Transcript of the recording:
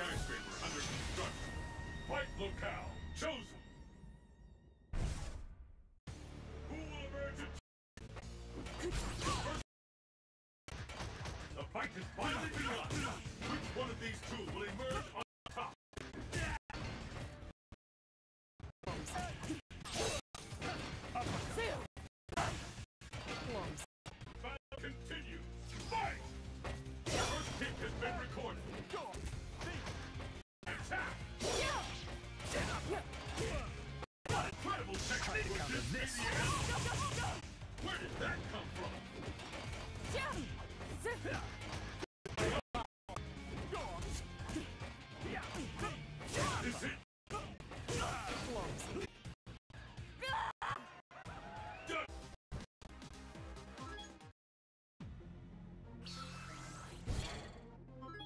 Skyscraper under construction. Fight locale chosen. Who will emerge The fight has finally begun. Which one of these two will emerge Zero.